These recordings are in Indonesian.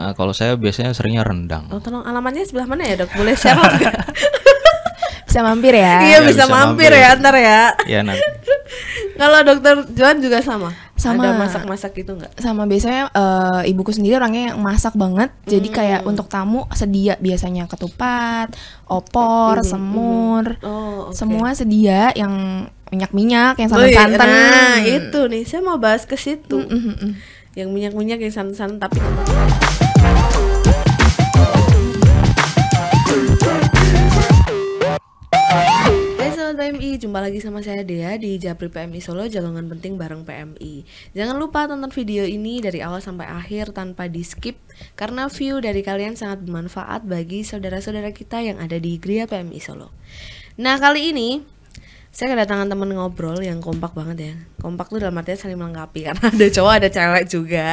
Eh, kalau saya biasanya seringnya rendang. Oh, tolong alamatnya sebelah mana ya, Dok? Boleh share nggak? Bisa mampir ya. Iya, Ya, bisa bisa mampir mampir. ya ntar ya. Ya nanti. Kalau Dokter Joan juga sama? Sama. Ada masak-masak gitu nggak? sama biasanya eh, ibuku sendiri orangnya yang masak banget jadi kayak untuk tamu sedia biasanya ketupat opor semur Oh, oke. semua sedia yang minyak-minyak yang Oh, iya. santan-santan Nah, itu nih, saya mau bahas ke situ. Mm, mm, mm. Yang minyak-minyak yang santan-santan tapi Hai PMI, jumpa lagi sama saya Dea di Japri PMI Solo Jagongan Penting bareng PMI Jangan lupa tonton video ini dari awal sampai akhir tanpa di skip Karena view dari kalian sangat bermanfaat bagi saudara-saudara kita yang ada di Gria PMI Solo. Nah kali ini saya kedatangan temen ngobrol yang kompak banget ya Kompak tuh dalam artinya saling melengkapi Karena ada cowok ada cewek juga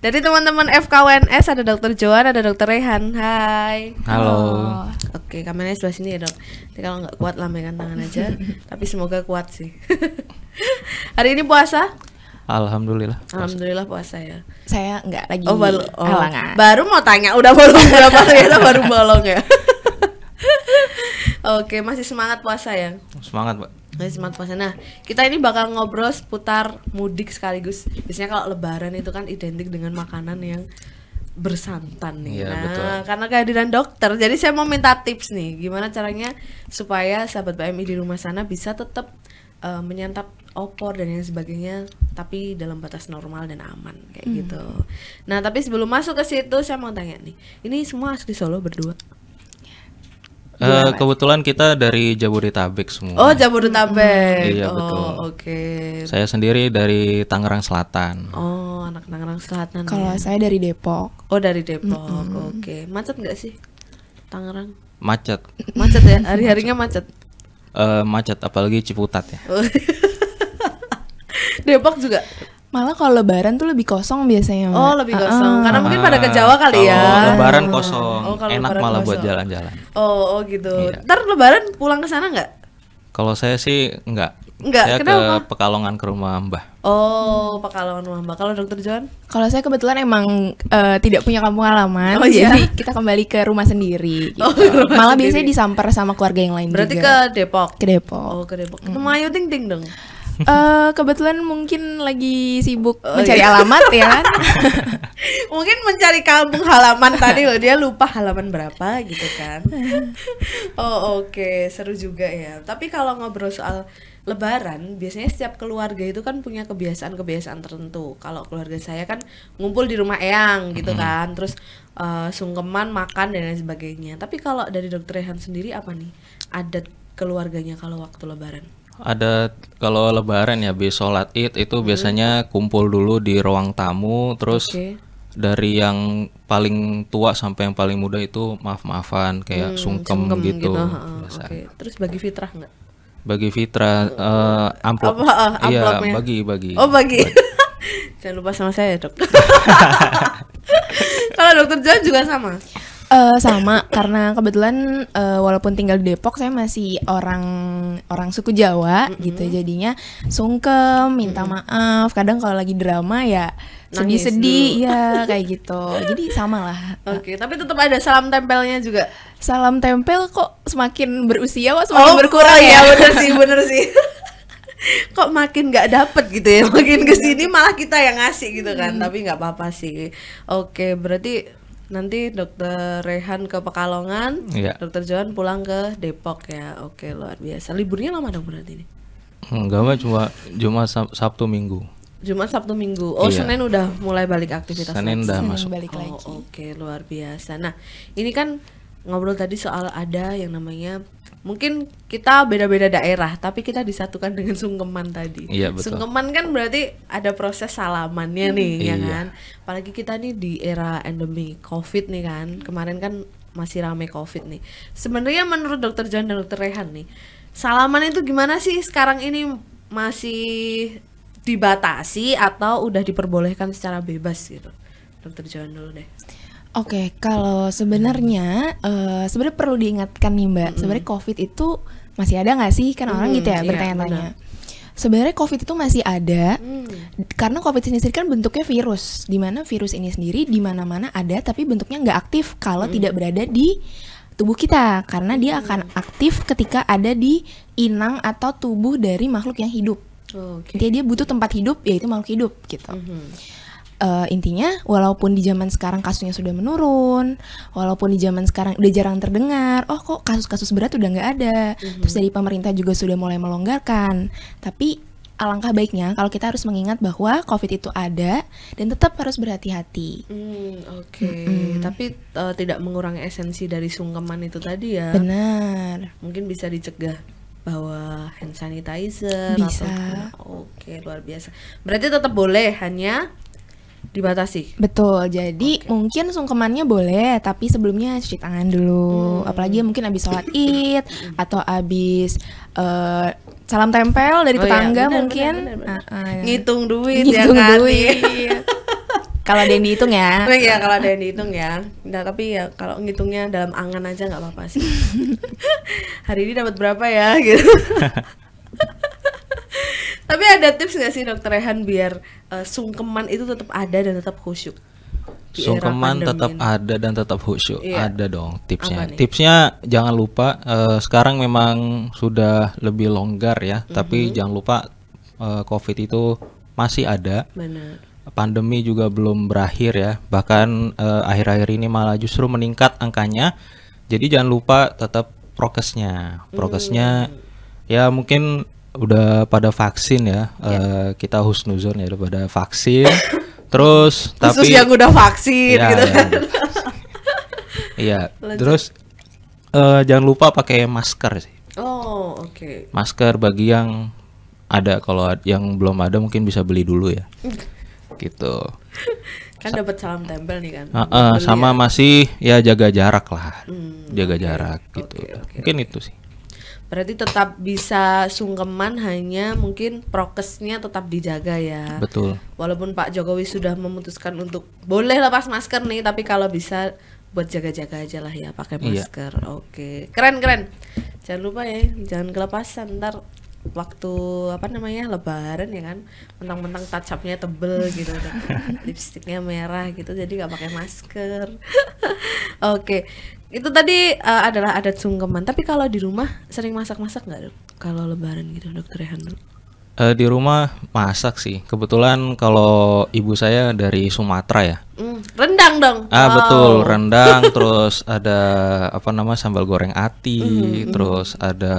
Dari teman-teman FKWNS ada dokter Joan ada dokter Rehan Hai Halo. Oke, kameranya sebelah sini ya dok. Nanti kalau nggak kuat lambaikan tangan aja. Tapi semoga kuat sih. Hari ini puasa? Alhamdulillah. Alhamdulillah puasa ya. saya nggak lagi Oh baru, oh, halangan baru mau tanya udah bolong berapa ternyata baru bolong ya. Oke, masih semangat puasa ya. Semangat, Pak. Masih semangat puasa. Nah, kita ini bakal ngobrol seputar mudik sekaligus. Biasanya kalau Lebaran itu kan identik dengan makanan yang bersantan nih. Iya, nah, betul. karena kehadiran dokter, jadi saya mau minta tips nih, gimana caranya supaya sahabat PMI di rumah sana bisa tetap eh, menyantap opor dan yang sebagainya, tapi dalam batas normal dan aman kayak Hmm. gitu. Nah, tapi sebelum masuk ke situ, saya mau tanya nih, ini semua asli Solo berdua? Eh, kebetulan kita dari Jabodetabek semua. Oh, Jabodetabek. Iya, oh, betul. Oke. Saya sendiri dari Tangerang Selatan. Oh, anak Tangerang Selatan. kalau ya. saya dari Depok Oh, dari Depok. Oke. Macet nggak sih? Tangerang. Macet. Macet ya? Hari-harinya macet. Eh, macet apalagi Ciputat ya. Oh. Depok juga. Malah kalau lebaran tuh lebih kosong biasanya Mbak. Oh, lebih kosong. Karena mungkin pada ke Jawa kali ya. Lebaran kosong, Oh, kalau enak lebaran malah buat kosong. jalan-jalan. Oh, oh gitu. Iya. Ntar lebaran pulang ke sana nggak? Kalau saya sih enggak. Enggak, Saya kenapa? ke Pekalongan ke rumah Mbah. Oh, Pekalongan rumah Mbak. Kalau dokter Joan? kalau saya kebetulan emang eh, tidak punya kampung halaman Oh, iya? jadi kita kembali ke rumah sendiri gitu. Oh, ke rumah malah sendiri. biasanya disamper sama keluarga yang lain Berarti juga ke Depok. ke Depok Oh, ke Depok. Ketemu Ayu Ting Ting dong. Eh, kebetulan mungkin lagi sibuk Oh, mencari iya. alamat ya kan. Mungkin mencari kampung halaman tadi loh dia lupa halaman berapa gitu kan. Oh oke seru juga ya. Tapi kalau ngobrol soal Lebaran biasanya setiap keluarga itu kan punya kebiasaan-kebiasaan tertentu. Kalau keluarga saya kan ngumpul di rumah eyang gitu kan, terus eh, sungkeman makan dan lain sebagainya. Tapi kalau dari dokter Rehan sendiri apa nih adat keluarganya kalau waktu Lebaran? Ada kalau lebaran ya habis sholat id itu biasanya kumpul dulu di ruang tamu terus Oke. dari yang paling tua sampai yang paling muda itu maaf-maafan kayak sungkem, Sungkem gitu. biasa. Oke. Terus bagi fitrah nggak? Bagi Fitra eh, amplop. Apa, eh, iya, bagi bagi. Oh bagi. Jangan lupa sama saya dok. Kalau dokter Joan juga sama. Eh, sama karena kebetulan eh, walaupun tinggal di Depok saya masih orang orang suku Jawa gitu. Jadinya sungkem minta maaf. Kadang kalau lagi drama ya sedih-sedih. ya kayak gitu. Jadi sama lah. Oke, tapi tetap ada salam tempelnya juga. salam tempel kok semakin berusia kok semakin oh, berkurang oh, ya? iya bener sih, bener sih. Kok makin nggak dapet gitu ya, makin ke sini malah kita yang ngasih gitu kan, tapi nggak apa-apa sih. Oke, berarti nanti dokter Rehan ke Pekalongan, Iya. dokter Joan pulang ke Depok ya. Oke, luar biasa. Liburnya lama dong berarti ini. Enggak mah cuma cuma Sab- Sabtu Minggu. Jumat, Sabtu, Minggu. Oh, Iya. Senin udah mulai balik aktivitas Senin udah Senin masuk. balik Oh, lagi Oke, luar biasa. Nah, ini kan ngobrol tadi soal ada yang namanya mungkin kita beda-beda daerah, tapi kita disatukan dengan sungkeman tadi. Iya, betul. Sungkeman kan berarti ada proses salamannya nih, ya Iya. kan? Apalagi kita nih di era endemi COVID nih kan. Kemarin kan masih rame COVID nih. Sebenarnya menurut Dokter John dan Dokter Rehan nih, salaman itu gimana sih sekarang ini masih dibatasi atau udah diperbolehkan secara bebas gitu? Dokter John dulu deh. Oke, kalau sebenarnya eh, sebenarnya perlu diingatkan nih Mbak, sebenarnya COVID itu masih ada nggak sih? Kan orang Mm-mm, gitu ya iya, bertanya-tanya. Sebenarnya COVID itu masih ada Hmm. karena COVID ini sendiri kan bentuknya virus, di mana virus ini sendiri di mana-mana ada, tapi bentuknya nggak aktif kalau tidak berada di tubuh kita, karena dia akan aktif ketika ada di inang atau tubuh dari makhluk yang hidup. Oke. Intinya dia butuh tempat hidup, yaitu makhluk hidup gitu. Mhm. Eh, intinya walaupun di zaman sekarang kasusnya sudah menurun, walaupun di zaman sekarang udah jarang terdengar, oh kok kasus-kasus berat udah nggak ada, terus dari pemerintah juga sudah mulai melonggarkan, tapi alangkah baiknya kalau kita harus mengingat bahwa COVID itu ada dan tetap harus berhati-hati. Hmm, oke. Tapi eh, tidak mengurangi esensi dari sungkeman itu tadi ya. Benar. Mungkin bisa dicegah bawa hand sanitizer Bisa. oke luar biasa. Berarti tetap boleh hanya dibatasi. Betul. Jadi mungkin sungkemannya boleh, tapi sebelumnya cuci tangan dulu. Apalagi mungkin habis sholat Id atau habis eh, salam tempel dari Oh iya, tetangga benar, mungkin. benar, benar, benar. Ah, ah. Ngitung duit Ngitung ya kan. duit. Kalau ada yang dihitung ya. Nah, ya kalau ada yang dihitung ya. Nah, tapi ya kalau ngitungnya dalam angan aja nggak apa-apa sih. Hari ini dapat berapa ya gitu. tapi ada tips nggak sih dokter Rehan biar eh, sungkeman itu tetap ada dan tetap khusyuk? Sungkeman tetap ada dan tetap khusyuk. Iya. Ada dong tipsnya. Tipsnya jangan lupa eh, sekarang memang sudah lebih longgar ya, Mhm. tapi jangan lupa eh, COVID itu masih ada. Benar. Pandemi juga belum berakhir ya. Bahkan akhir-akhir ini malah justru meningkat angkanya. Jadi jangan lupa tetap prokesnya. Prokesnya Hmm. ya mungkin udah pada vaksin ya. Iya. Eh, kita husnuzon ya udah pada vaksin. Terus Khusus tapi yang udah vaksin Iya, gitu kan. Iya, terus eh, jangan lupa pakai masker sih. Oh, oke. Masker bagi yang ada, kalau yang belum ada mungkin bisa beli dulu ya. Gitu. Kan dapat salam tempel nih kan. Ah, Beli sama ya. masih ya jaga jarak lah, Hmm, jaga oke, jarak gitu. oke, oke, Mungkin itu sih. Berarti tetap bisa sungkeman hanya mungkin prokesnya tetap dijaga ya. Betul. Walaupun Pak Jokowi sudah memutuskan untuk boleh lepas masker nih, tapi kalau bisa buat jaga-jaga aja lah ya pakai Iya. masker. Oke, keren keren. Jangan lupa ya, jangan kelepasan ntar waktu apa namanya lebaran ya kan mentang-mentang touch up-nya tebel gitu lipstiknya merah gitu jadi nggak pakai masker oke itu tadi eh, adalah adat sungkeman tapi kalau di rumah sering masak-masak nggak dok kalau lebaran gitu dokter Rehan dok Eh, di rumah masak sih. Kebetulan kalau ibu saya dari Sumatera ya. Hmm, rendang dong Ah Wow. betul rendang terus ada apa nama sambal goreng ati Mm-hmm, terus ada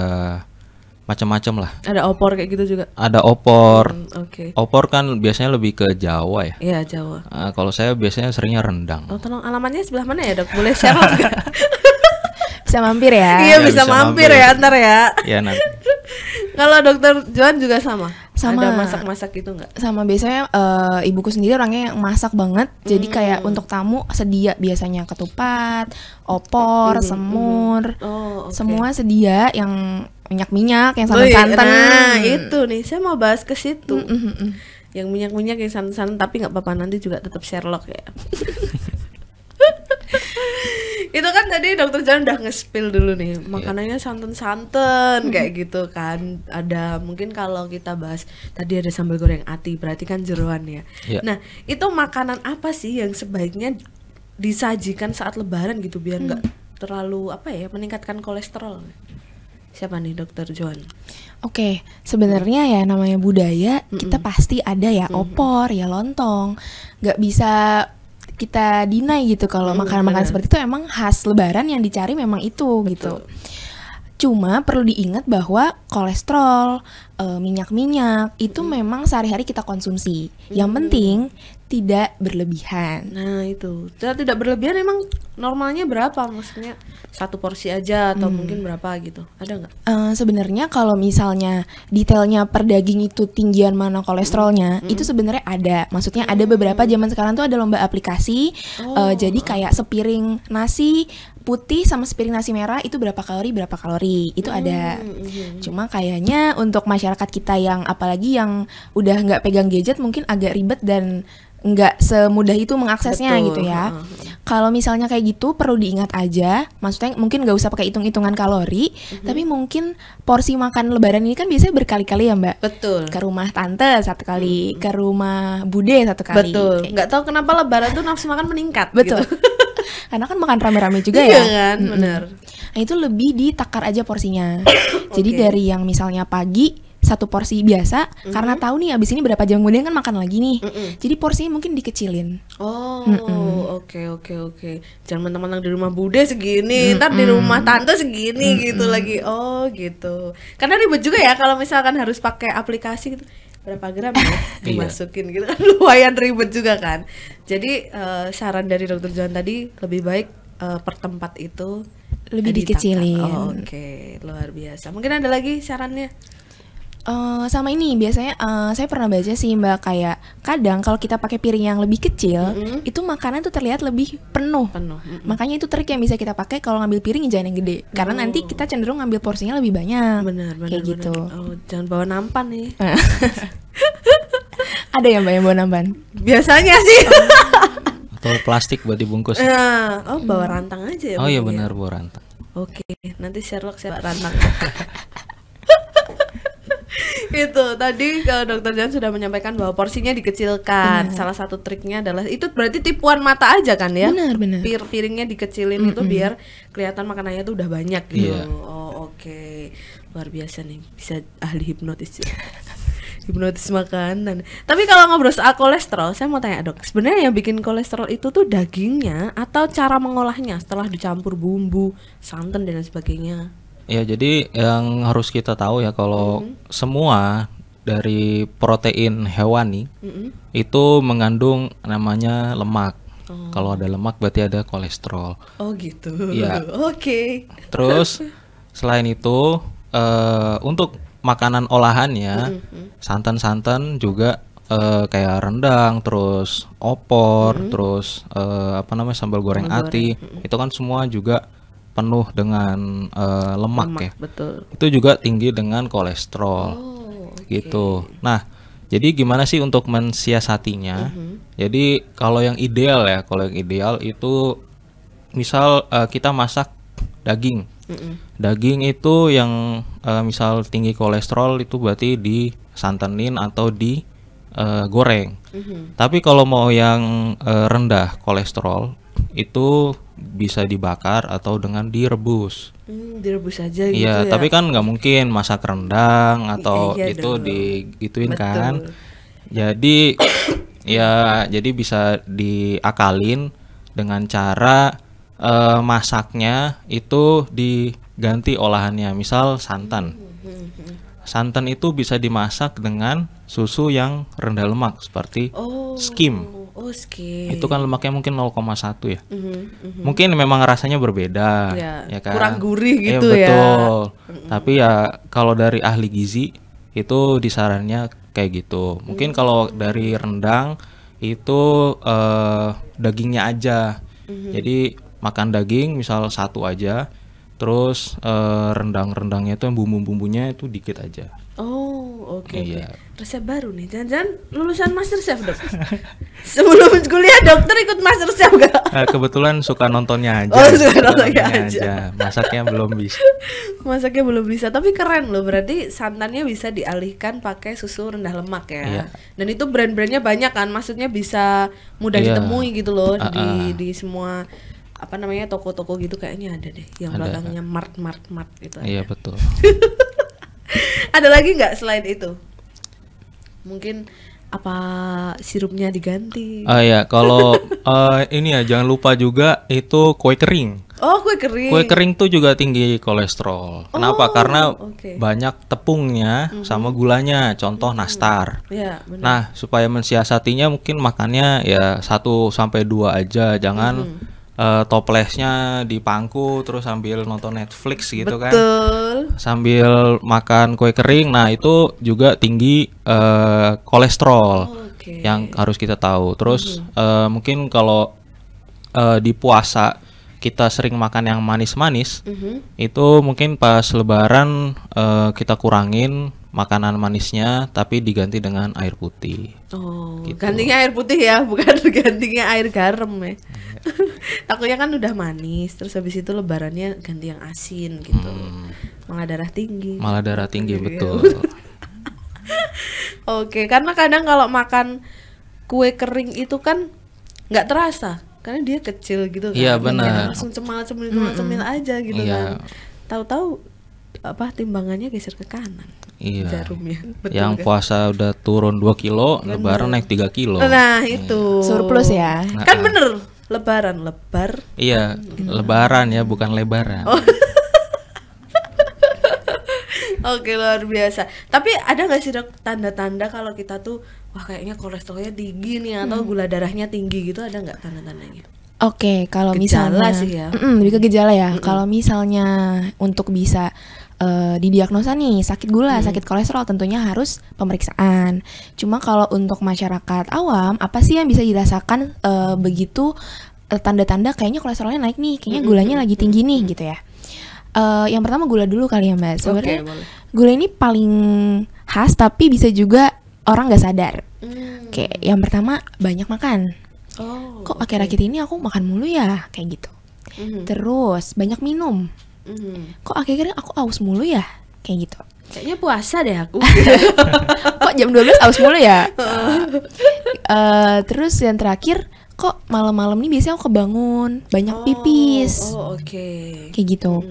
macam-macam lah ada opor kayak gitu juga ada opor Hmm, oke opor kan biasanya lebih ke Jawa ya Iya Jawa Ah, kalau saya biasanya seringnya rendang Oh tolong alamatnya sebelah mana ya dok? Boleh share nggak? Bisa mampir ya. Iya Ya, bisa, bisa mampir, mampir. ya ntar ya. ya nanti Kalau dokter Joan juga sama. Sama. Ada masak-masak gitu nggak? sama biasanya eh, ibuku sendiri orangnya yang masak banget jadi kayak Hmm. untuk tamu sedia biasanya ketupat opor semur Oh oke. semua sedia yang minyak-minyak yang Oh, iya. santan-santan Nah itu nih saya mau bahas ke situ. Mm, mm, mm. Yang minyak-minyak yang santan-santan tapi nggak apa-apa nanti juga tetap Sherlock ya. itu kan tadi dokter Joan udah nge-spill dulu nih makanannya santan-santan kayak gitu kan. Ada mungkin kalau kita bahas tadi ada sambal goreng ati berarti kan jeroan ya. Iya. nah itu makanan apa sih yang sebaiknya disajikan saat lebaran gitu biar nggak terlalu apa ya meningkatkan kolesterol? Siapa nih dokter Joan Oke, sebenarnya ya namanya budaya kita pasti ada ya opor, ya lontong. Nggak bisa kita deny gitu kalau makanan-makanan seperti itu. Emang khas Lebaran yang dicari memang itu gitu. Cuma perlu diingat bahwa kolesterol, eh, minyak-minyak itu memang sehari-hari kita konsumsi. Yang penting tidak berlebihan. Nah itu, Tidak- tidak berlebihan emang normalnya berapa? Maksudnya satu porsi aja atau mungkin berapa gitu? Ada nggak? Eh, sebenarnya kalau misalnya detailnya per daging itu tinggian mana kolesterolnya itu sebenarnya ada maksudnya ada beberapa zaman sekarang tuh ada lomba aplikasi eh, jadi kayak sepiring nasi putih sama sepiring nasi merah itu berapa kalori berapa kalori itu ada cuma kayaknya untuk masyarakat kita yang apalagi yang udah nggak pegang gadget mungkin agak ribet dan nggak semudah itu mengaksesnya Betul, gitu ya kalau misalnya kayak gitu perlu diingat aja. Maksudnya mungkin nggak usah pakai hitung-hitungan kalori, Mhm. tapi mungkin porsi makan lebaran ini kan biasanya berkali-kali ya Mbak. Betul. Ke rumah tante satu kali, ke rumah bude satu kali. Betul. Nggak tahu kenapa lebaran tuh nafsu makan meningkat. Betul. gitu. Karena kan makan rame-rame juga Iya ya. kan, Mm-mm. bener. Nah, itu lebih ditakar aja porsinya. Jadi Oke. dari yang misalnya pagi satu porsi biasa karena tahu nih abis ini berapa jam kemudian kan makan lagi nih. Mm-mm. Jadi porsinya mungkin dikecilin. Oh, oke oke oke. Jangan mentang-mentang di rumah bude segini, ntar di rumah tante segini gitu lagi. Oh, gitu. Karena ribet juga ya kalau misalkan harus pakai aplikasi gitu. Berapa gram ya dimasukin gitu kan lumayan ribet juga kan. Jadi eh, saran dari dokter Johan tadi lebih baik eh, per tempat itu Lebih dikecilin. Oh, Oke, luar biasa. Mungkin ada lagi sarannya? Eh, sama ini biasanya eh, saya pernah baca sih mbak kayak kadang kalau kita pakai piring yang lebih kecil Mm-mm. itu makanan tuh terlihat lebih penuh. Penuh. Mm-mm. Makanya itu trik yang bisa kita pakai kalau ngambil piring jangan yang gede karena nanti kita cenderung ngambil porsinya lebih banyak. Benar, benar, Kayak benar. gitu. Oh, jangan bawa nampan nih. Ada ya mbak yang bawa namban? Biasanya sih. Atau plastik buat dibungkus. Nah, oh bawa rantang aja ya. Oh iya ya? benar Bu Rantang. Oke, nanti Sherlock saya bawa rantang. itu tadi kalau dokter Jan sudah menyampaikan bahwa porsinya dikecilkan. Salah satu triknya adalah itu berarti tipuan mata aja kan ya? Benar, benar. Pir piringnya dikecilin itu biar kelihatan makanannya tuh udah banyak gitu. Iya. Oh oke, luar biasa nih bisa ahli hipnotis juga. hipnotis makanan. Tapi kalau ngobrol soal kolesterol, saya mau tanya dok, sebenarnya yang bikin kolesterol itu tuh dagingnya atau cara mengolahnya setelah dicampur bumbu, santan dan lain sebagainya. Ya, jadi yang harus kita tahu ya kalau semua dari protein hewani Mm-mm. itu mengandung namanya lemak. Oh. Kalau ada lemak berarti ada kolesterol. Oh gitu. Iya. Oke. Terus selain itu eh, untuk makanan olahannya santan-santan juga eh, kayak rendang, terus opor, terus eh, apa namanya sambal goreng ati, itu kan semua juga penuh dengan eh, lemak, ya. Betul. Itu juga tinggi dengan kolesterol Oh. gitu. Nah, jadi gimana sih untuk mensiasatinya? Jadi kalau yang ideal ya, kalau yang ideal itu misal eh, kita masak daging. Mm-mm. Daging itu yang eh, misal tinggi kolesterol itu berarti disantenin atau di eh, goreng. Mhm. Tapi kalau mau yang eh, rendah kolesterol itu bisa dibakar atau dengan direbus. Hmm, direbus aja gitu Iya, ya. tapi kan nggak mungkin masak rendang atau iya itu dong. digituin Betul. kan. Jadi ya jadi bisa diakalin dengan cara eh, masaknya itu diganti olahannya. Misal santan. Santan itu bisa dimasak dengan susu yang rendah lemak seperti Oh. skim. Skim. Itu kan lemaknya mungkin 0,1 ya. Mhm, mhm. Mungkin memang rasanya berbeda, Ya, ya kan? kurang gurih Iya, gitu ya. betul. Tapi ya kalau dari ahli gizi itu disarannya kayak gitu. Mungkin Mm. kalau dari rendang itu eh, dagingnya aja. Mm-hmm. Jadi makan daging misal satu aja, terus eh, rendang-rendangnya itu bumbu-bumbunya itu dikit aja. Oh, oke. Iya. oke. Resep baru nih. Jangan-jangan lulusan Master Chef, Dok. Sebelum kuliah dokter ikut Master Chef gak? Nah, kebetulan suka nontonnya aja. Oh, suka nontonnya aja. Masaknya belum bisa. Masaknya belum bisa, tapi keren loh. Berarti santannya bisa dialihkan pakai susu rendah lemak ya. Iya. Dan itu brand-brandnya banyak kan, maksudnya bisa mudah Iya. ditemui gitu loh Ah, di ah. di semua apa namanya toko-toko gitu kayaknya ada deh yang Ada. belakangnya mart mart mart gitu. Iya, betul. Ada lagi nggak selain itu? Mungkin apa sirupnya diganti? Ah ya, kalau eh, ini ya jangan lupa juga itu kue kering. Oh, kue kering. Kue kering tuh juga tinggi kolesterol. Kenapa? Oh, Karena oke. banyak tepungnya sama gulanya. Contoh nastar. Ya, benar. Nah, supaya mensiasatinya mungkin makannya ya 1 sampai 2 aja. Jangan eh, toplesnya di pangku terus sambil nonton Netflix gitu kan. Betul. Sambil makan kue kering. Nah, itu juga tinggi eh, kolesterol Oke. yang harus kita tahu. Terus eh, mungkin kalau eh, di puasa kita sering makan yang manis-manis, Mhm. itu mungkin pas Lebaran eh, kita kurangin makanan manisnya tapi diganti dengan air putih. Oh, Gitu. gantinya air putih ya, bukan gantinya air garam ya. Takutnya kan udah manis, terus habis itu lebarannya ganti yang asin gitu. Malah darah tinggi. Malah darah tinggi Iya. betul. Oke, karena kadang kalau makan kue kering itu kan nggak terasa, karena dia kecil gitu kan. Iya, benar. Langsung cemal cemil cemil aja gitu Iya. kan. Tahu-tahu apa timbangannya geser ke kanan. Iya. Jarumnya. Betul Yang kan? puasa udah turun 2 kilo, lebaran naik 3 kilo. Nah, itu. Surplus ya. Kan bener lebaran, lebar. Iya, lebaran ya, bukan lebaran. Oh. Oke luar biasa. Tapi ada nggak sih dok tanda-tanda kalau kita tuh wah kayaknya kolesterolnya tinggi nih atau gula darahnya tinggi gitu ada nggak tanda-tandanya? Oke, kalau misalnya sih ya. Mm-mm, lebih ke gejala ya. Kalau misalnya untuk bisa eh, didiagnosa nih sakit gula, sakit kolesterol tentunya harus pemeriksaan. Cuma kalau untuk masyarakat awam, apa sih yang bisa dirasakan eh, begitu eh, tanda-tanda kayaknya kolesterolnya naik nih, kayaknya gulanya lagi tinggi nih gitu ya. Eh, yang pertama gula dulu kali ya mbak. Sebenarnya boleh. gula ini paling khas tapi bisa juga orang nggak sadar. Hmm. Oke, yang pertama banyak makan. Oh. Kok akhir-akhir ini aku makan mulu ya kayak gitu. Mhm. Terus banyak minum. Mhm. Kok akhir-akhir aku aus mulu ya kayak gitu. Kayaknya puasa deh aku. Kok jam 12 aus mulu ya? Eh, terus yang terakhir kok malam-malam nih biasanya aku kebangun banyak pipis Oh, oke. kayak gitu.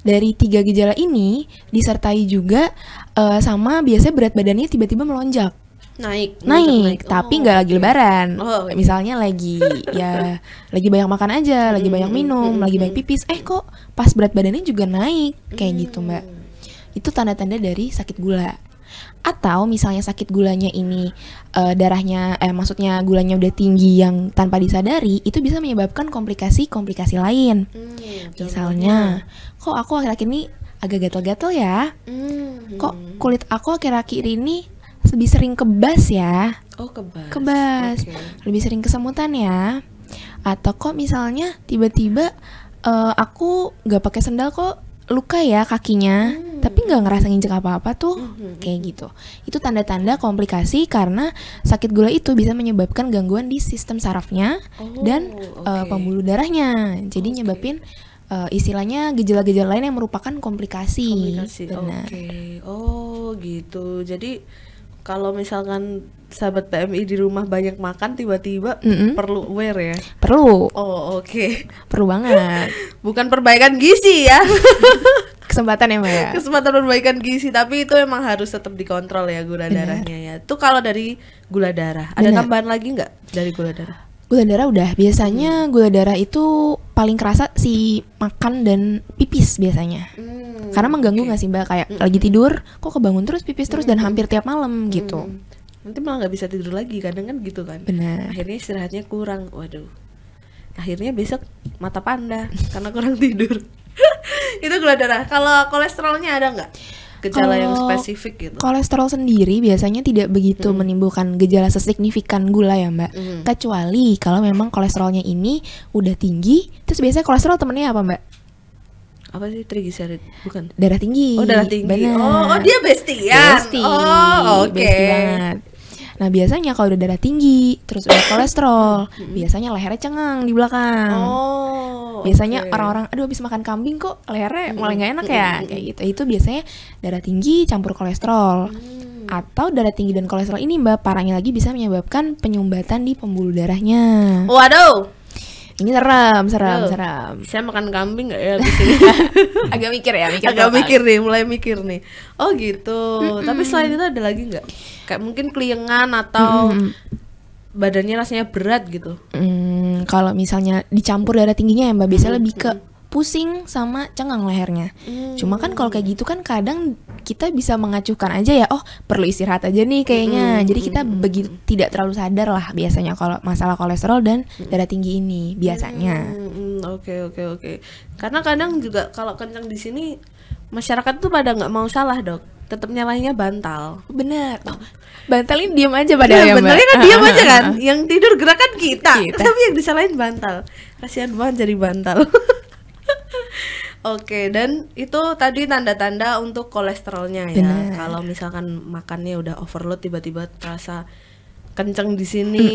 Dari tiga gejala ini disertai juga eh, sama biasanya berat badannya tiba-tiba melonjak. Naik. naik, tapi nggak lagi lebaran. Oh, oke. Misalnya lagi ya lagi banyak makan aja, lagi banyak minum, lagi banyak pipis. Eh kok pas berat badannya juga naik kayak gitu mbak. Itu tanda-tanda dari sakit gula. Atau misalnya sakit gulanya ini eh, darahnya, eh maksudnya gulanya udah tinggi yang tanpa disadari, itu bisa menyebabkan komplikasi-komplikasi lain. Hmm, Misalnya, kok aku akhir-akhir ini agak gatel-gatel ya? Hmm. Kok kulit aku akhir-akhir ini lebih sering kebas ya? Oh, kebas. kebas, Oke. lebih sering kesemutan ya. Atau kok misalnya tiba-tiba eh, aku nggak pakai sendal kok luka ya kakinya, Hmm. tapi nggak ngerasa nginjek apa-apa tuh, kayak gitu. Itu tanda-tanda komplikasi karena sakit gula itu bisa menyebabkan gangguan di sistem sarafnya Oh, dan eh, oke. pembuluh darahnya. Jadi nyebabin eh, istilahnya gejala-gejala lain yang merupakan komplikasi. Komunikasi. Benar. Oke. Oh, gitu. Jadi kalau misalkan sahabat PMI di rumah banyak makan tiba-tiba Mm-mm. perlu aware ya. Perlu, Oh, oke. perlu banget. Bukan perbaikan gizi ya. Kesempatan ya, Mbak ya. Kesempatan perbaikan gizi, tapi itu emang harus tetap dikontrol ya gula Benar. darahnya ya. Itu kalau dari gula darah. Ada Benar. tambahan lagi nggak dari gula darah? Gula darah udah. Biasanya gula darah itu paling kerasa si makan dan pipis biasanya. Hmm, Karena mengganggu nggak sih mbak kayak lagi tidur, kok kebangun terus pipis terus dan hampir tiap malam gitu. Hmm. Nanti malah nggak bisa tidur lagi, kadang kan gitu kan. Benar. Akhirnya istirahatnya kurang. Waduh. Akhirnya besok mata panda karena kurang tidur. itu gula darah. Kalau kolesterolnya ada nggak? Gejala yang Kalau spesifik gitu. Kolesterol sendiri biasanya tidak begitu menimbulkan gejala sesignifikan gula ya mbak. Hmm. Kecuali kalau memang kolesterolnya ini udah tinggi, terus biasanya kolesterol temennya apa mbak? Apa sih trigliserid? Bukan. Darah tinggi. Oh, darah tinggi. Oh, oh, dia bestian. Besti. Oh, oke. Besti banget. Nah, biasanya kalau udah darah tinggi, terus udah kolesterol, biasanya lehernya cengang di belakang. Oh. biasanya oke. orang-orang aduh habis makan kambing kok lehernya mulai nggak enak ya kayak gitu. Itu biasanya darah tinggi campur kolesterol. Hmm. Atau darah tinggi dan kolesterol ini Mbak, parahnya lagi bisa menyebabkan penyumbatan di pembuluh darahnya. Waduh. Ini serem, Aduh. serem. Saya makan kambing nggak ya di sini? Agak mikir ya, mikir Agak mikir nih, mulai mikir nih. Oh gitu. Tapi selain itu ada lagi nggak? Kayak mungkin keliengan atau badannya rasanya berat gitu. Hmm, kalau misalnya dicampur darah tingginya ya mbak, biasanya lebih ke pusing sama cengang lehernya. Cuma kan kalau kayak gitu kan kadang kita bisa mengacuhkan aja ya, oh perlu istirahat aja nih kayaknya. Jadi kita begitu tidak terlalu sadar lah biasanya kalau masalah kolesterol dan darah tinggi ini biasanya. Hmm, hmm, Oke oke oke. Karena kadang juga kalau kencang di sini masyarakat tuh pada nggak mau salah dok. Tetap nyalahinnya bantal. Benar. Oh, bantal ini diam aja padahal Iya ya mbak. benernya kan diam aja kan. Yang tidur gerakan kita, Kita. tapi yang disalahin bantal. Kasihan banget jadi bantal. Oke, dan itu tadi tanda-tanda untuk kolesterolnya ya. Benar. Kalau misalkan makannya udah overload tiba-tiba terasa kenceng di sini,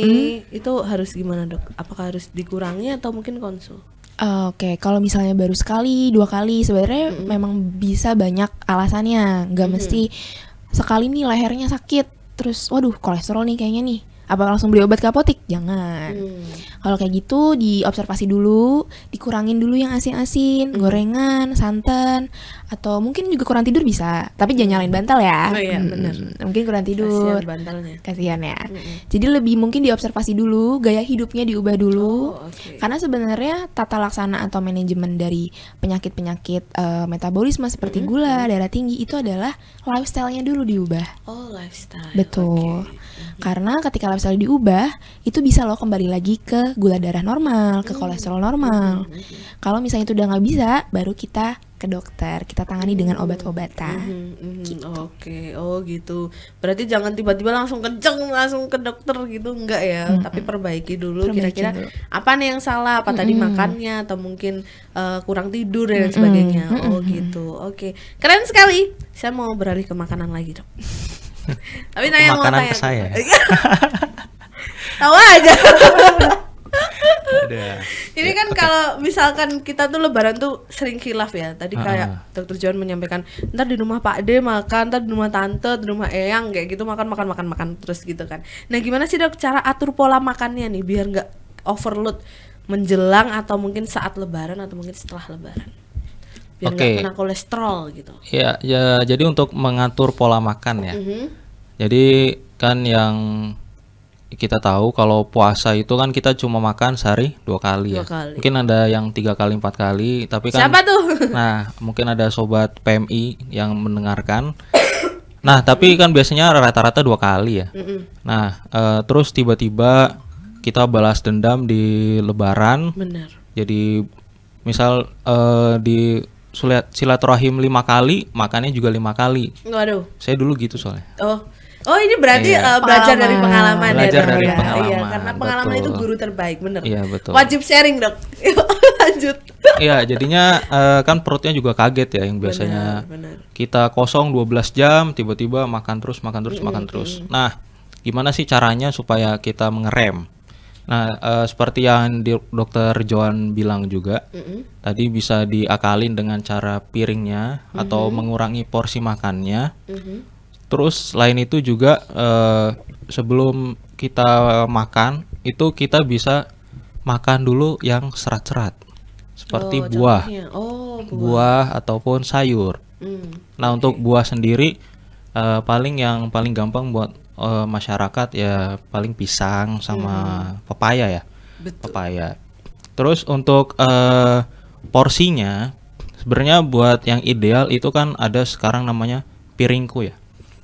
itu harus gimana dok? Apakah harus dikurangi atau mungkin konsul? Oke, kalau misalnya baru sekali, dua kali, sebenarnya memang bisa banyak alasannya. Nggak mesti sekali nih lehernya sakit, terus waduh kolesterol nih kayaknya nih. Apa langsung beli obat ke? Jangan. Hmm. Kalau kayak gitu diobservasi dulu, dikurangin dulu yang asin-asin, gorengan, santan, atau mungkin juga kurang tidur bisa. Tapi jangan nyalain bantal ya. Oh iya, Mm, benar. Mungkin kurang tidur. Kasihan bantalnya. Kasihan ya. Jadi lebih mungkin diobservasi dulu, gaya hidupnya diubah dulu. Oh, oke. Karena sebenarnya tata laksana atau manajemen dari penyakit-penyakit eh, metabolisme seperti gula, darah tinggi itu adalah lifestyle-nya dulu diubah. Oh, lifestyle. Betul. Karena ketika lifestyle diubah, itu bisa loh kembali lagi ke gula darah normal, ke kolesterol normal. Kalau misalnya itu udah nggak bisa, baru kita ke dokter, kita tangani dengan obat-obatan. Mhm, mhm. Oke, oh gitu. Berarti jangan tiba-tiba langsung kenceng langsung ke dokter gitu enggak ya, tapi perbaiki dulu kira-kira apa nih yang salah, apa tadi makannya atau mungkin eh, kurang tidur dan sebagainya. Oh gitu. Oke. Keren sekali. Saya mau beralih ke makanan lagi, Dok. tapi Naya mau Makanan tanya. ke saya. Tahu aja. Ini kan kalau misalkan kita tuh lebaran tuh sering khilaf ya. Tadi kayak Dokter Johan menyampaikan, ntar di rumah Pak D makan, ntar di rumah tante, di rumah Eyang kayak gitu makan makan makan makan terus gitu kan. Nah gimana sih dok cara atur pola makannya nih biar nggak overload menjelang atau mungkin saat lebaran atau mungkin setelah lebaran. Biar nggak Oke. kena kolesterol gitu. Ya, ya, jadi untuk mengatur pola makan ya. Mhm. Jadi kan yang kita tahu kalau puasa itu kan kita cuma makan sehari dua kali ya. Dua kali. Mungkin ada yang tiga kali empat kali, tapi kan Siapa tuh? Nah, mungkin ada sobat PMI yang mendengarkan. Nah, tapi kan biasanya rata-rata dua kali ya. Mm-mm. Nah, eh, terus tiba-tiba kita balas dendam di Lebaran. Bener. Jadi misal eh, di silaturahim lima kali, makannya juga lima kali. Waduh. Saya dulu gitu soalnya. Oh. Oh ini berarti Iya. eh, belajar dari Pengalaman. ya Belajar dok dari ya. pengalaman, Iya, karena pengalaman itu betul. guru terbaik, bener. Iya, betul. Wajib sharing dok. Lanjut. Iya, jadinya eh, kan perutnya juga kaget ya yang biasanya Benar. kita kosong 12 jam tiba-tiba makan terus makan terus makan terus. Nah, gimana sih caranya supaya kita mengerem? Nah, eh, seperti yang di, dokter Johan bilang juga, Mm-mm. tadi bisa diakalin dengan cara piringnya atau mengurangi porsi makannya. Mhm. Terus selain itu juga eh, sebelum kita makan itu kita bisa makan dulu yang serat-serat seperti Oh, buah, contohnya. Oh, buah. buah ataupun sayur. Hmm. Nah untuk buah sendiri eh, paling yang paling gampang buat eh, masyarakat ya paling pisang sama pepaya ya, Betul. pepaya. Terus untuk eh, porsinya sebenarnya buat yang ideal itu kan ada sekarang namanya piringku ya.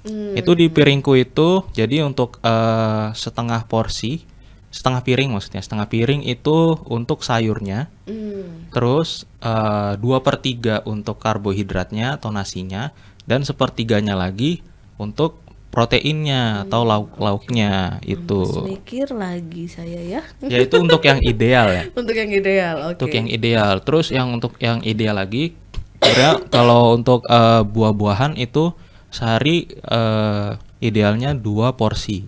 Hmm. Itu di piringku itu jadi untuk eh, setengah porsi, setengah piring maksudnya, setengah piring itu untuk sayurnya, Hmm. terus eh, dua per tiga untuk karbohidratnya atau nasinya, dan sepertiganya lagi untuk proteinnya atau lauk-lauknya Terus itu. mikir lagi saya ya. Ya itu untuk yang ideal ya. Untuk yang ideal, oke. Untuk yang ideal. Terus yang untuk yang ideal lagi, kalau untuk eh, buah-buahan itu sehari eh, idealnya dua porsi,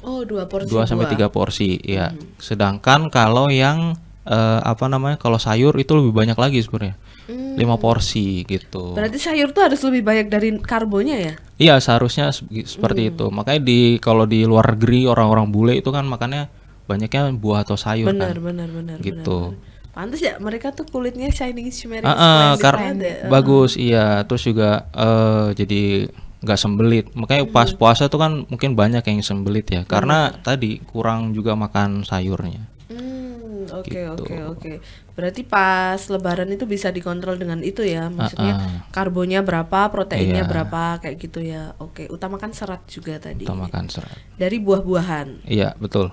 Oh, dua porsi dua sampai tiga porsi, ya. Sedangkan kalau yang eh, apa namanya, kalau sayur itu lebih banyak lagi sebenarnya, Hmm. lima porsi gitu. Berarti sayur tuh harus lebih banyak dari karbonya ya? Iya seharusnya se- seperti itu. Makanya di kalau di luar negeri orang-orang bule itu kan makannya banyaknya buah atau sayur Benar, kan. benar, benar. Gitu. benar. Pantes ya mereka tuh kulitnya shining shimmering Ah, ah, splendid kar- banget ya. bagus iya terus juga eh, jadi nggak sembelit makanya pas puasa tuh kan mungkin banyak yang sembelit ya karena tadi kurang juga makan sayurnya Hmm, oke Gitu. oke oke. Berarti pas lebaran itu bisa dikontrol dengan itu ya. Maksudnya Ah, ah. karbonya berapa, proteinnya Iya. berapa kayak gitu ya. Oke, utamakan serat juga tadi. kita makan serat Dari buah-buahan. iya betul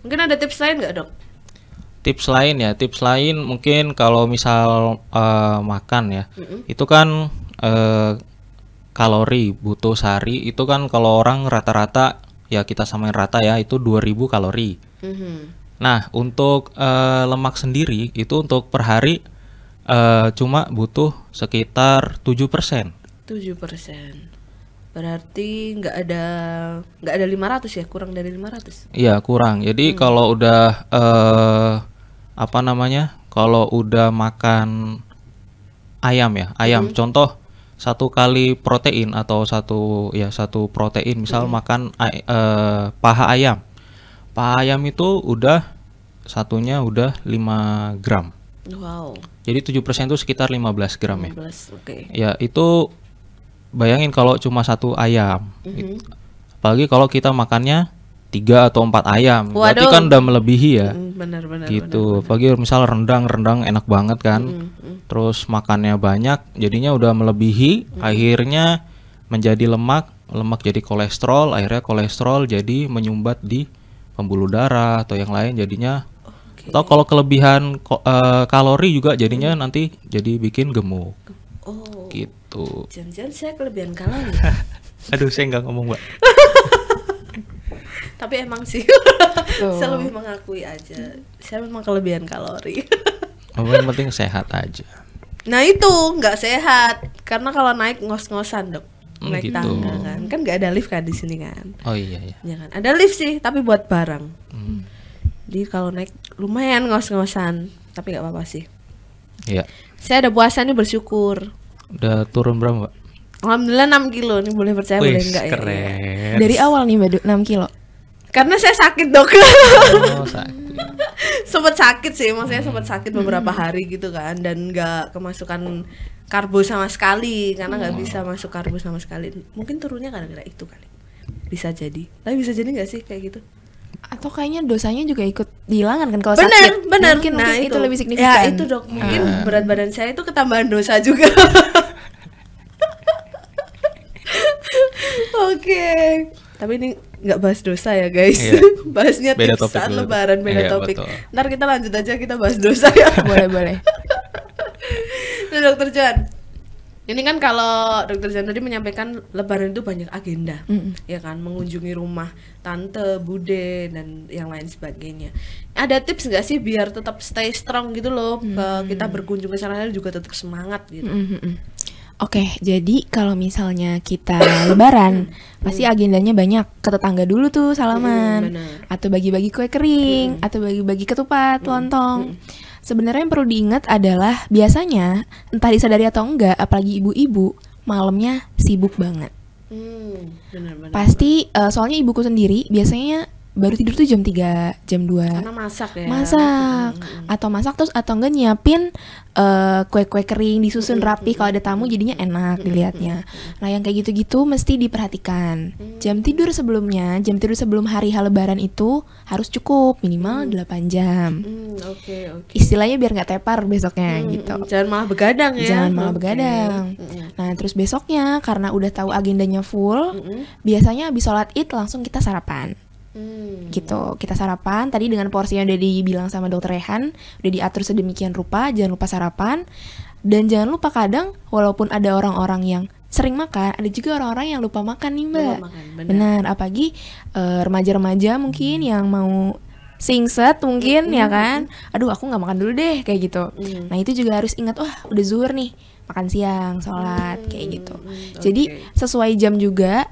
Mungkin ada tips lain nggak, Dok? Tips lain ya tips lain mungkin kalau misal eh, makan ya itu kan eh, kalori butuh sehari itu kan kalau orang rata-rata ya kita samain rata ya itu 2000 kalori Mhm. Nah, untuk eh, lemak sendiri itu untuk per hari eh, cuma butuh sekitar 7%. 7%. Berarti nggak ada nggak ada 500 ya, kurang dari 500. Iya, kurang. Jadi kalau udah eh apa namanya? Kalau udah makan ayam ya, ayam contoh satu kali protein atau satu ya satu protein misal makan ay- eh, paha ayam. Paha ayam itu udah satunya udah 5 gram. Wow. Jadi 7% itu sekitar 15 gram ya. 15. Oke. Ya itu bayangin kalau cuma satu ayam. It- Apalagi kalau kita makannya tiga atau empat ayam, berarti Waduh. kan udah melebihi ya. Mm, Benar benar. gitu. Apalagi misal rendang, rendang enak banget kan. Terus makannya banyak, jadinya udah melebihi, akhirnya menjadi lemak, lemak jadi kolesterol, akhirnya kolesterol jadi menyumbat di pembuluh darah atau yang lain jadinya atau kalau kelebihan ko- eh, kalori juga jadinya nanti jadi bikin gemuk Oh. gitu. Jangan-jangan saya kelebihan kalori. Aduh, saya nggak ngomong, Mbak. Tapi emang sih. Tuh. saya lebih mengakui aja. Saya memang kelebihan kalori. Oh, yang penting sehat aja. Nah itu nggak sehat karena kalau naik ngos-ngosan dok Hmm, naik gitu. tangga kan kan nggak ada lift kan di sini kan Oh iya ya. ya kan ada lift sih tapi buat barang Hmm. jadi kalau naik lumayan ngos-ngosan tapi nggak apa-apa sih Iya. saya ada puasa nih bersyukur Udah turun berapa, Mbak? Alhamdulillah 6 kilo nih boleh percaya boleh Wih, enggak ya? keren. Dari awal nih Mbak, 6 kilo. karena saya sakit dok. Oh, sakit. sempet sakit sih maksudnya sempet sakit beberapa hari gitu kan dan nggak kemasukan karbo sama sekali karena nggak bisa masuk karbo sama sekali. Mungkin turunnya gara-gara itu kali. Bisa jadi. Tapi bisa jadi nggak sih kayak gitu? Atau kayaknya dosanya juga ikut dihilangkan kan kalau bener sakit. bener Mungkin, nah mungkin itu itu. lebih ya signifikan. itu dok. Mungkin berat badan saya itu ketambahan dosa juga oke tapi ini nggak bahas dosa ya guys Iya. bahasnya Beda tips topik saat dulu. lebaran beda Iya, topik betul. ntar kita lanjut aja kita bahas dosa ya boleh boleh. Nah, dokter Jan. Ini kan kalau dokter Jan tadi menyampaikan lebaran itu banyak agenda. Ya kan, mengunjungi rumah tante, bude dan yang lain sebagainya. Ada tips nggak sih biar tetap stay strong gitu loh, ke kita berkunjung ke sana juga tetap semangat gitu. Mm-mm. Oke, jadi kalau misalnya kita lebaran, pasti agendanya banyak ke tetangga dulu tuh salaman, benar. atau bagi-bagi kue kering, atau bagi-bagi ketupat, lontong. Sebenarnya yang perlu diingat adalah biasanya entah disadari atau enggak, apalagi ibu-ibu malamnya sibuk banget. Hmm, benar-benar. Pasti eh, soalnya ibuku sendiri biasanya baru tidur tuh jam 3, jam 2 Karena masak ya. masak atau masak terus atau enggak nyiapin eh, kue-kue kering disusun rapi kalau ada tamu jadinya enak dilihatnya. Nah yang kayak gitu-gitu mesti diperhatikan. Jam tidur sebelumnya, jam tidur sebelum hari hal lebaran itu harus cukup minimal 8 jam. Hmm, oke oke. Istilahnya biar nggak tepar besoknya gitu. Hmm, Jangan malah begadang ya. Jangan malah Oke. begadang. Mm-mm. Nah, terus besoknya karena udah tahu agendanya full, Mm-mm. biasanya habis sholat id langsung kita sarapan Hmm. gitu kita sarapan. Tadi dengan porsi yang udah dibilang sama dokter Rehan udah diatur sedemikian rupa jangan lupa sarapan. Dan jangan lupa kadang walaupun ada orang-orang yang sering makan ada juga orang-orang yang lupa makan nih mbak. Lupa makan, benar. benar apalagi eh, remaja-remaja mungkin yang mau singset mungkin ya kan? Aduh aku nggak makan dulu deh kayak gitu. Mm. nah itu juga harus ingat wah udah zuhur nih makan siang sholat kayak gitu. Mm, jadi sesuai jam juga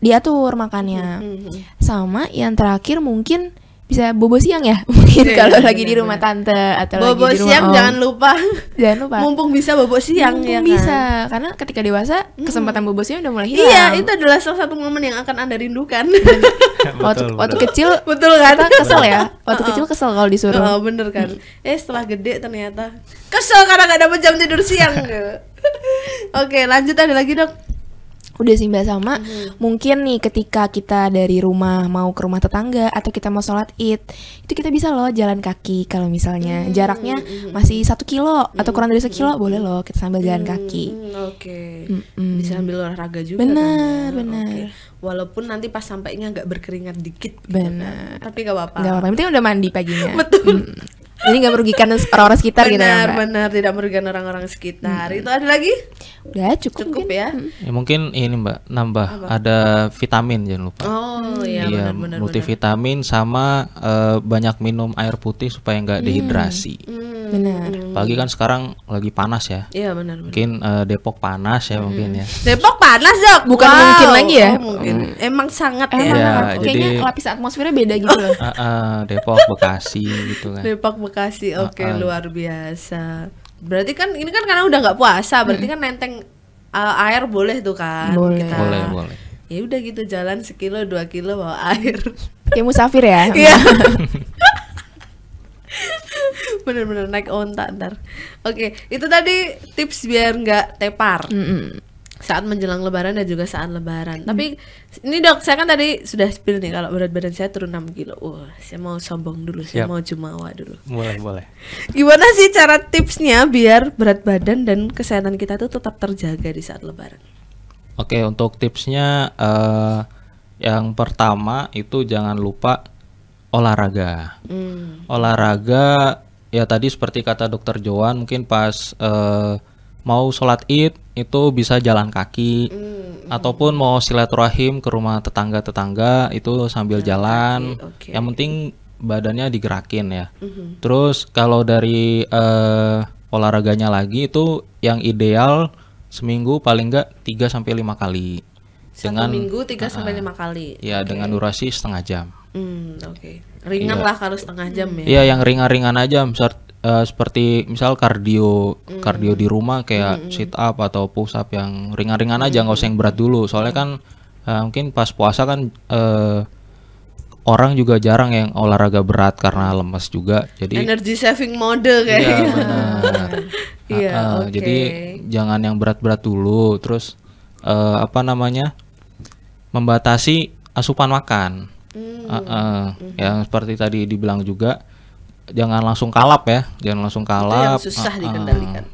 diatur makannya Hmm. sama yang terakhir mungkin bisa bobo siang ya mungkin Iya, kalau iya, lagi di benar, rumah tante atau Bobo lagi di rumah siang om. jangan lupa. jangan lupa Mumpung bisa bobo siang Mumpung ya kan. bisa karena ketika dewasa kesempatan bobo siang udah mulai hilang Iya, itu adalah salah satu momen yang akan Anda rindukan. waktu Betul, waktu betul. kecil Betul kan? kita kesel ya waktu kecil kesel kalau disuruh Oh, bener kan. Eh setelah gede ternyata kesel karena gak dapet jam tidur siang. Oke, lanjut ada lagi dok. Udah sih mbak sama mungkin nih ketika kita dari rumah mau ke rumah tetangga atau kita mau sholat id itu kita bisa loh jalan kaki kalau misalnya jaraknya masih satu kilo atau kurang dari sekilo boleh loh kita sambil jalan kaki Hmm, Oke. Mm-mm. Bisa ambil olahraga juga. Benar, kan, ya. benar. Oke. Walaupun nanti pas sampainya agak berkeringat dikit. gitu Benar. kan. Tapi gak apa-apa. nggak apa-apa penting udah mandi paginya Betul. Jadi nggak merugikan orang-orang sekitar gitu ya, benar Mbak. benar tidak merugikan orang-orang sekitar itu ada lagi Udah cukup, cukup mungkin. ya Ya mungkin ini Mbak nambah ada vitamin jangan lupa. oh iya benar benar multivitamin sama eh, banyak minum air putih supaya nggak dehidrasi. Hmm, Benar. Apalagi kan sekarang lagi panas ya. iya benar benar Mungkin eh, Depok panas ya mungkin ya. Depok panas dok Bukan mungkin lagi ya? Oh, mungkin emang sangat Emang ya Iya, kayaknya jadi- lapis atmosfernya beda gitu loh. Ah, ah, Depok, Bekasi gitu kan. Depok Bekasi Ah, oke luar biasa berarti kan ini kan karena udah nggak puasa berarti kan nenteng uh, air boleh tuh kan Boleh. kita Boleh, boleh. ya udah gitu jalan sekilo dua kilo bawa air Kayak musafir ya. Iya. Bener-bener naik onta ntar. Oke, itu tadi tips biar nggak tepar Mm-mm. Saat menjelang Lebaran dan juga saat Lebaran. Tapi ini dok, saya kan tadi sudah spill nih kalau berat badan saya turun 6 kilo. Wah, saya mau sombong dulu, saya Siap. mau jumawa dulu. Boleh, boleh. Gimana sih cara tipsnya biar berat badan dan kesehatan kita tuh tetap terjaga di saat Lebaran? Oke, untuk tipsnya eh, yang pertama itu jangan lupa olahraga. Hmm. Olahraga ya tadi seperti kata dokter Joan mungkin pas eh, mau sholat id itu bisa jalan kaki Hmm. ataupun mau silaturahim ke rumah tetangga-tetangga itu sambil jalan. kaki, oke. Yang penting badannya digerakin ya. Mhm. Terus kalau dari eh, olahraganya lagi itu yang ideal seminggu paling enggak 3 sampai 5 kali. Satu Dengan minggu 3 sampai 5 kali. ya dengan durasi setengah jam. Hmm, oke. Ringan lah kalau setengah jam ya. Iya, yang ringan-ringan aja eh, seperti misal kardio kardio di rumah kayak sit up atau push up yang ringan-ringan aja nggak usah yang berat dulu. Soalnya kan eh, mungkin pas puasa kan eh, orang juga jarang yang olahraga berat karena lemes juga. Jadi Energy saving mode Iya kayaknya. benar. Iya, Ah, ah, oke. Jadi jangan yang berat-berat dulu. Terus eh, apa namanya? Membatasi asupan makan. Hmm, Ah, ah. Yang seperti tadi dibilang juga jangan langsung kalap ya. Jangan langsung Itu yang kalap. susah Ah, ah. dikendalikan.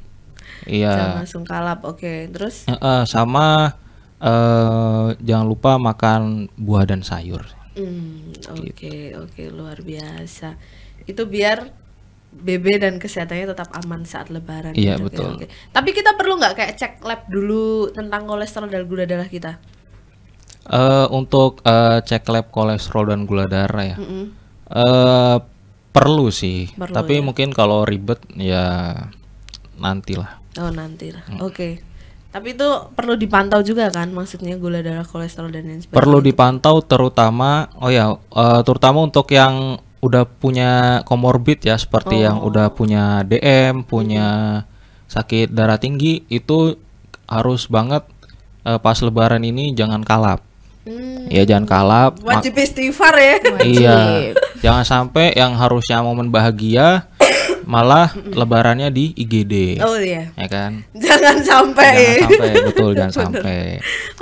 Iya. Jangan langsung kalap. Oke, terus Eh, eh, sama eh, jangan lupa makan buah dan sayur. Hmm, oke Gitu. oke luar biasa. Itu biar BB dan kesehatannya tetap aman saat lebaran. Iya, ya, Dok, ya, betul. oke. Tapi kita perlu nggak kayak cek lab dulu tentang kolesterol dan gula darah kita? Eh, untuk eh, cek lab kolesterol dan gula darah ya. Mm-mm. Eh, perlu sih. Perlu, Tapi ya. mungkin kalau ribet ya nantilah. Oh nanti lah. Hmm. Oke. Tapi itu perlu dipantau juga kan, maksudnya gula darah, kolesterol dan lain sebagainya. Perlu dipantau terutama oh ya eh, terutama untuk yang udah punya komorbid ya seperti yang Oh. udah punya DM, punya sakit darah tinggi itu harus banget eh, pas lebaran ini jangan kalap. Hmm, Ya jangan kalap. Wajib istighfar ya. Iya. Jangan sampai yang harusnya momen bahagia malah lebarannya di IGD. Oh iya. Ya kan? Jangan sampai. Jangan sampai betul jangan sampai.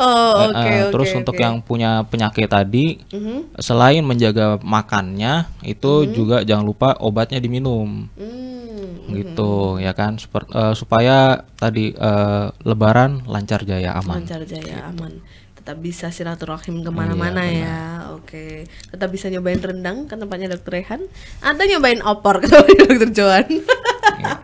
Oh oke eh, oke. terus untuk oke. yang punya penyakit tadi, Mhm. selain menjaga makannya, itu juga jangan lupa obatnya diminum, Hmm. gitu ya kan, Seper- eh, supaya tadi eh, Lebaran lancar jaya aman. Lancar jaya aman. Tetap bisa silaturahim ke mana-mana Iya, ya. Oke. Tetap bisa nyobain rendang ke tempatnya Dokter Rehan atau nyobain opor ke tempatnya Dokter Joan. Iya.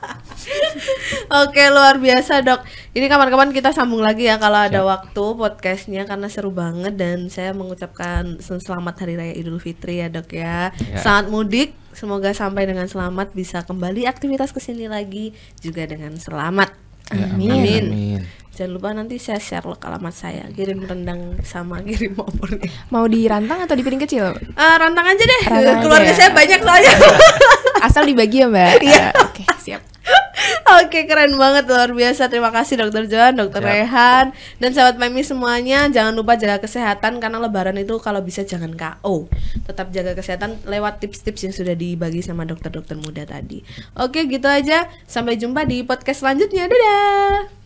Oke luar biasa dok. Ini kapan-kapan kita sambung lagi ya kalau ada waktu podcastnya karena seru banget dan saya mengucapkan selamat hari raya Idul Fitri ya dok ya. Ya. Selamat mudik. Semoga sampai dengan selamat bisa kembali aktivitas ke sini lagi juga dengan selamat. Ya, Amin. Amin. amin. Jangan lupa nanti saya share lo alamat saya Kirim rendang sama kirim opornya Mau di rantang atau di piring kecil? Ah, Rantang aja deh Rantang Keluarga aja. saya banyak soalnya Asal dibagi ya, Mbak. Iya. Eh, Oke, siap. Oke keren banget luar biasa. Terima kasih dokter Johan, dokter. Rehan Dan sahabat Memi semuanya. Jangan lupa jaga kesehatan Karena lebaran itu kalau bisa jangan KO Tetap jaga kesehatan lewat tips-tips yang sudah dibagi sama dokter-dokter muda tadi. Oke gitu aja. Sampai jumpa di podcast selanjutnya. Dadah